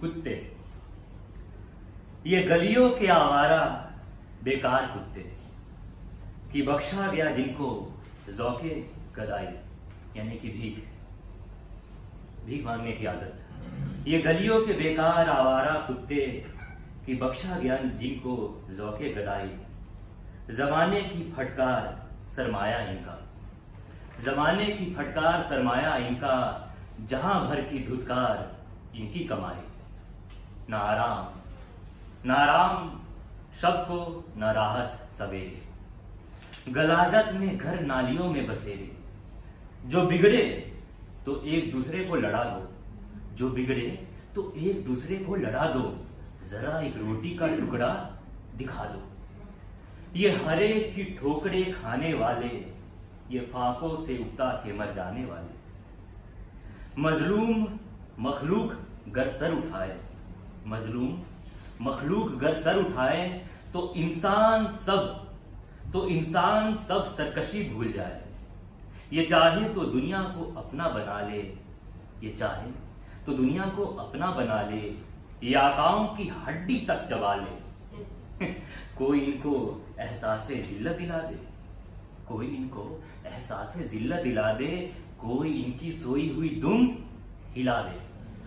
कुत्ते। ये गलियों के आवारा बेकार कुत्ते कि बख्शा गया जिनको जौके गदाई, यानी कि भीख। भीख मांगने की आदत। ये गलियों के बेकार आवारा कुत्ते कि बख्शा गया जिनको जौके गदाई। जमाने की फटकार सरमाया इनका। जमाने की फटकार सरमाया इनका, जहाँ भर की धुतकार इनकी कमाई। न आराम न आराम सबको, न राहत सवेरे। गलाजत में घर नालियों में बसेरे। जो बिगड़े तो एक दूसरे को लड़ा दो। जो बिगड़े तो एक दूसरे को लड़ा दो। जरा एक रोटी का टुकड़ा दिखा दो। ये हरे की ठोकरे खाने वाले, ये फाकों से उगता के मर जाने वाले। मजलूम, मखलूक गर सर उठाए। मजलूम, मखलूक गर सर उठाए तो इंसान सब तो इंसान सब सरकशी भूल जाए। ये चाहे तो दुनिया को अपना बना ले, ये चाहे तो दुनिया को अपना बना ले, ये आकाओं की हड्डी तक चबा ले। कोई इनको एहसास जिल्लत दिला दे, कोई इनको एहसास जिल्लत दिला दे, कोई इनकी सोई हुई दुम हिला दे।